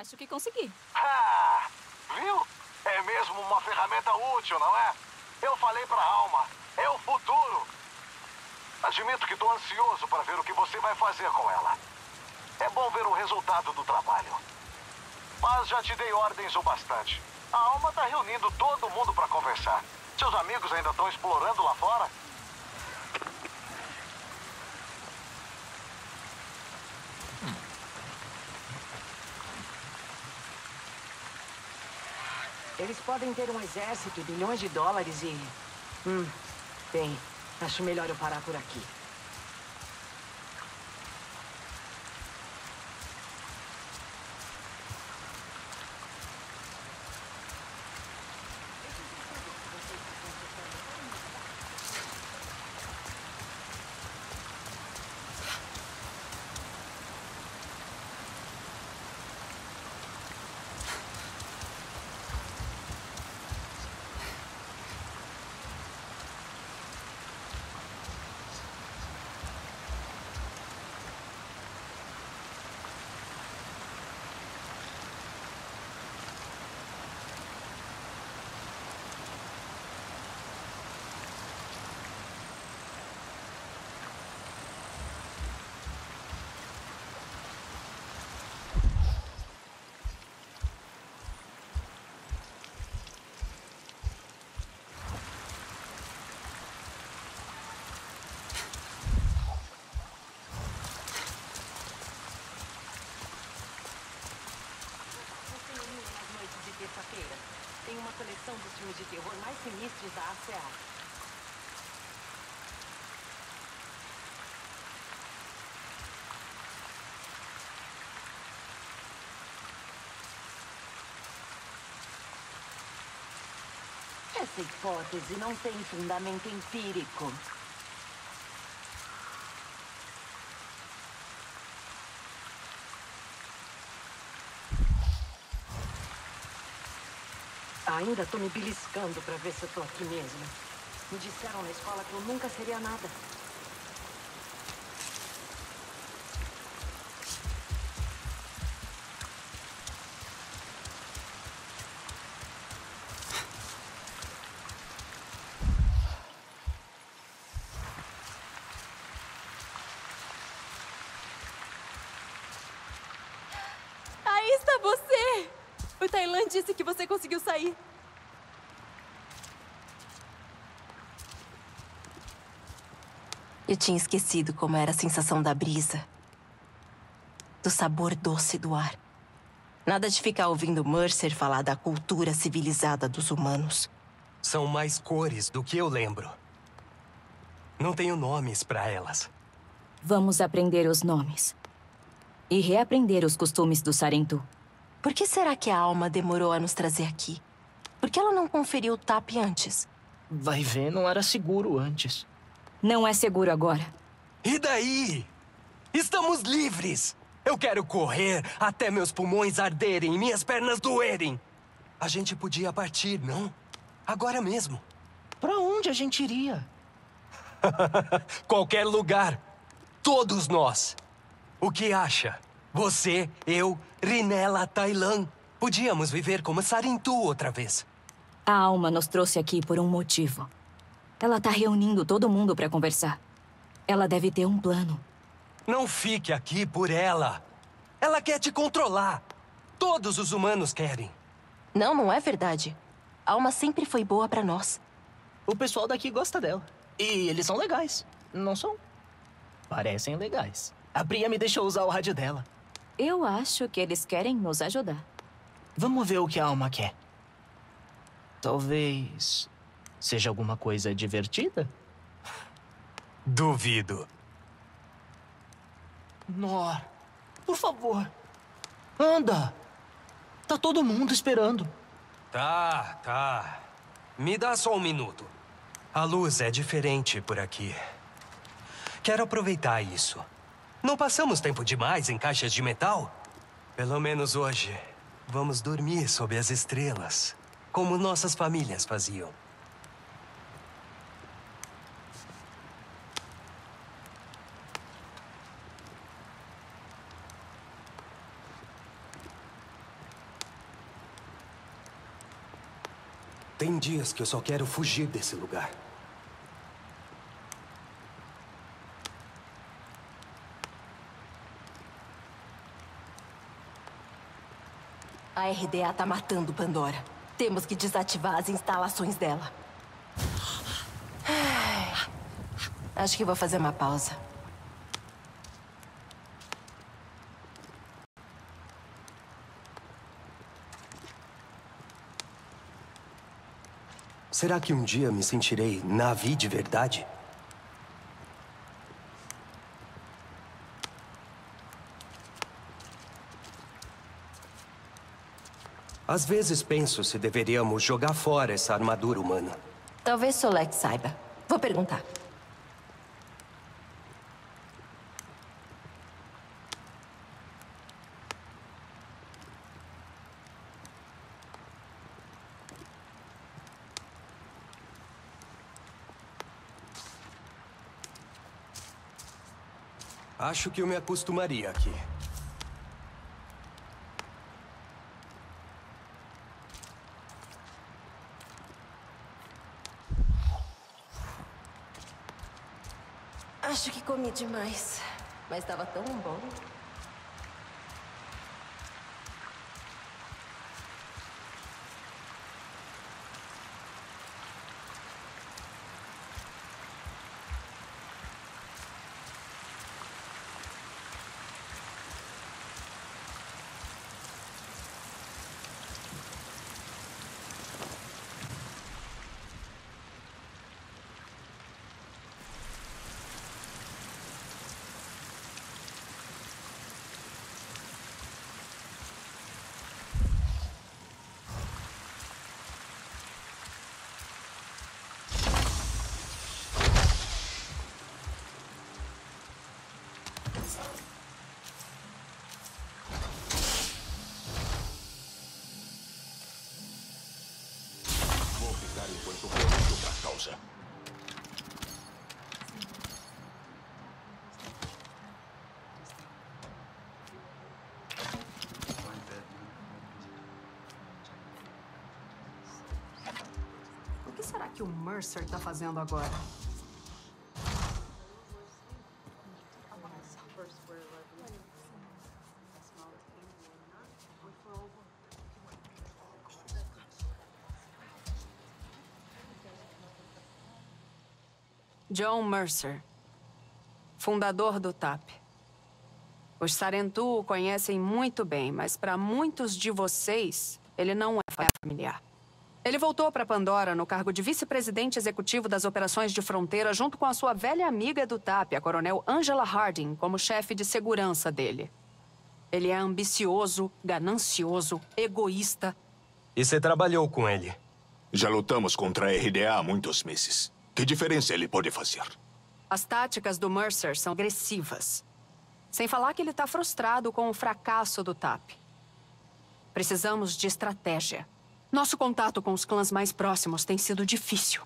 Acho que consegui. Ah, viu? É mesmo uma ferramenta útil, não é? Eu falei pra Alma. É o futuro. Admito que tô ansioso para ver o que você vai fazer com ela. É bom ver o resultado do trabalho. Mas já te dei ordens o bastante. A Alma tá reunindo todo mundo para conversar. Seus amigos ainda estão explorando lá fora? Eles podem ter um exército, bilhões de dólares e... Hum, bem, acho melhor eu parar por aqui. Você reúne nas noites de terça-feira. Tem coleção dos filmes de terror mais sinistros da ACA. Essa hipótese não tem fundamento empírico. Ainda tô me beliscando pra ver se eu tô aqui mesmo. Me disseram na escola que eu nunca seria nada. Aí está você! O Tailan disse que você conseguiu sair. Eu tinha esquecido como era a sensação da brisa. Do sabor doce do ar. Nada de ficar ouvindo Mercer falar da cultura civilizada dos humanos. São mais cores do que eu lembro. Não tenho nomes para elas. Vamos aprender os nomes. E reaprender os costumes do Sarentu. Por que será que a alma demorou a nos trazer aqui? Por que ela não conferiu o TAP antes? Vai ver, não era seguro antes. Não é seguro agora. E daí? Estamos livres! Eu quero correr até meus pulmões arderem e minhas pernas doerem. A gente podia partir, não? Agora mesmo. Pra onde a gente iria? Qualquer lugar. Todos nós. O que acha? Você, eu, Rinella Tailan. Podíamos viver como Sarintu outra vez. A alma nos trouxe aqui por um motivo. Ela tá reunindo todo mundo para conversar. Ela deve ter um plano. Não fique aqui por ela. Ela quer te controlar. Todos os humanos querem. Não, não é verdade. A alma sempre foi boa pra nós. O pessoal daqui gosta dela. E eles são legais, não são? Parecem legais. A Bria me deixou usar o rádio dela. Eu acho que eles querem nos ajudar. Vamos ver o que a alma quer. Talvez. Seja alguma coisa divertida? Duvido. Nor, por favor. Anda! Tá todo mundo esperando. Tá, tá. Me dá só um minuto. A luz é diferente por aqui. Quero aproveitar isso. Não passamos tempo demais em caixas de metal? Pelo menos hoje, vamos dormir sob as estrelas, como nossas famílias faziam. Tem dias que eu só quero fugir desse lugar. A RDA tá matando Pandora. Temos que desativar as instalações dela. Acho que vou fazer uma pausa. Será que um dia me sentirei Navi de verdade? Às vezes penso se deveríamos jogar fora essa armadura humana. Talvez Solek saiba. Vou perguntar. Acho que eu me acostumaria aqui. Acho que comi demais. Mas estava tão bom. Vou ficar enquanto produzo pra causa. O que será que o Mercer tá fazendo agora? John Mercer, fundador do TAP. Os Sarentu o conhecem muito bem, mas para muitos de vocês, ele não é familiar. Ele voltou para Pandora no cargo de vice-presidente executivo das operações de fronteira, junto com a sua velha amiga do TAP, a coronel Angela Harding, como chefe de segurança dele. Ele é ambicioso, ganancioso, egoísta. E você trabalhou com ele? Já lutamos contra a RDA há muitos meses. Que diferença ele pode fazer? As táticas do Mercer são agressivas. Sem falar que ele está frustrado com o fracasso do TAP. Precisamos de estratégia. Nosso contato com os clãs mais próximos tem sido difícil.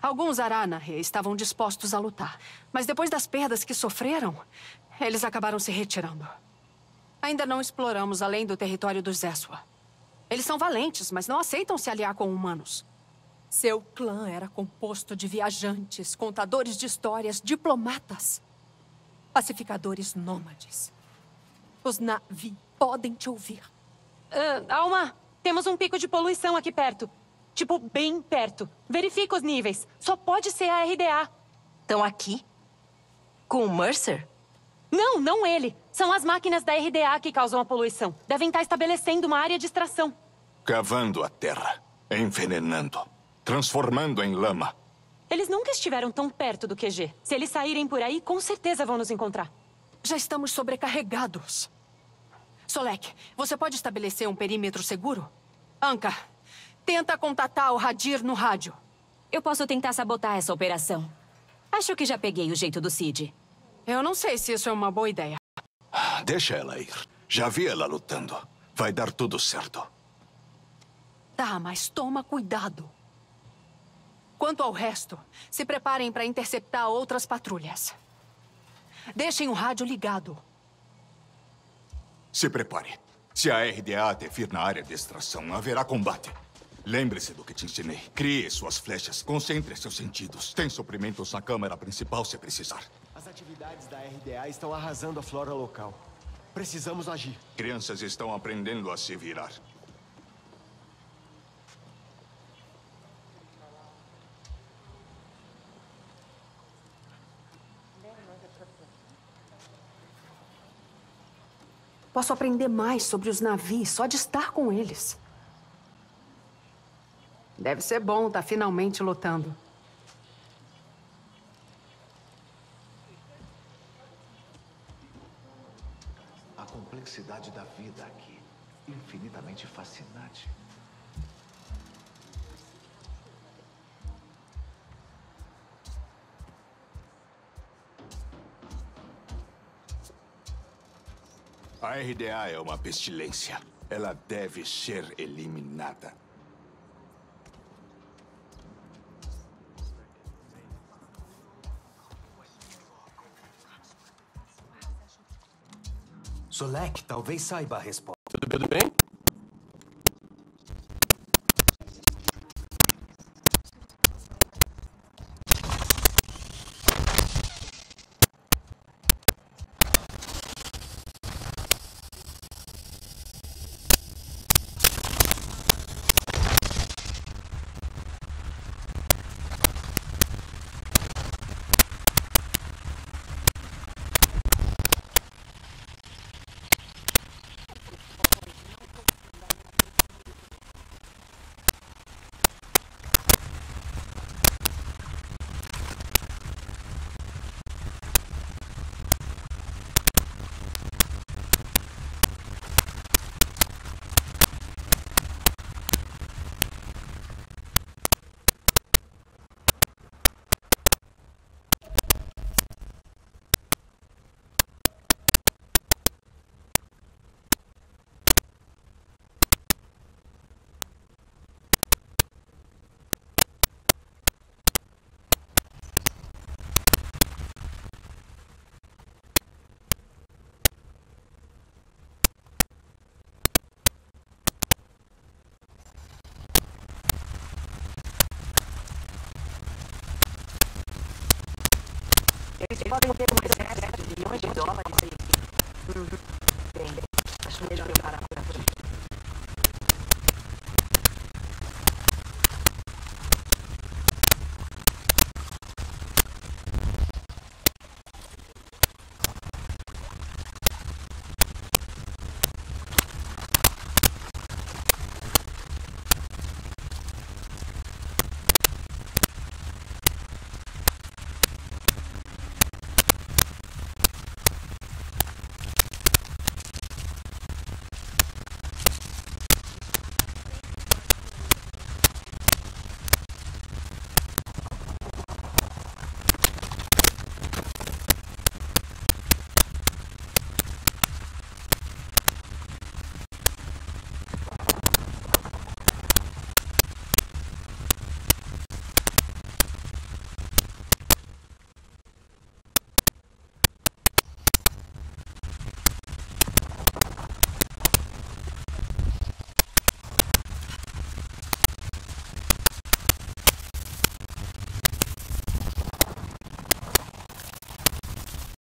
Alguns Aranahe estavam dispostos a lutar, mas depois das perdas que sofreram, eles acabaram se retirando. Ainda não exploramos além do território dos Zeswa. Eles são valentes, mas não aceitam se aliar com humanos. Seu clã era composto de viajantes, contadores de histórias, diplomatas, pacificadores nômades. Os Navi podem te ouvir. Ah, Alma, temos um pico de poluição aqui perto. Tipo, bem perto. Verifica os níveis. Só pode ser a RDA. Estão aqui? Com o Mercer? Não, não ele. São as máquinas da RDA que causam a poluição. Devem estar estabelecendo uma área de extração. Cavando a terra, envenenando, transformando em lama. Eles nunca estiveram tão perto do QG. Se eles saírem por aí, com certeza vão nos encontrar. Já estamos sobrecarregados. Solek, você pode estabelecer um perímetro seguro? Anka, tenta contatar o Radir no rádio. Eu posso tentar sabotar essa operação. Acho que já peguei o jeito do Cid. Eu não sei se isso é uma boa ideia. Deixa ela ir. Já vi ela lutando. Vai dar tudo certo. Tá, mas toma cuidado. Quanto ao resto, se preparem para interceptar outras patrulhas. Deixem o rádio ligado. Se prepare. Se a RDA te vir na área de extração, haverá combate. Lembre-se do que te ensinei. Crie suas flechas. Concentre seus sentidos. Tem suprimentos na câmara principal se precisar. As atividades da RDA estão arrasando a flora local. Precisamos agir. Crianças estão aprendendo a se virar. Posso aprender mais sobre os navios só de estar com eles. Deve ser bom estar finalmente lutando. A complexidade da vida aqui. Infinitamente fascinante. A RDA é uma pestilência. Ela deve ser eliminada. Solek talvez saiba a resposta. Tudo bem? Eles podem ter exército de milhões de dólares. Uhum.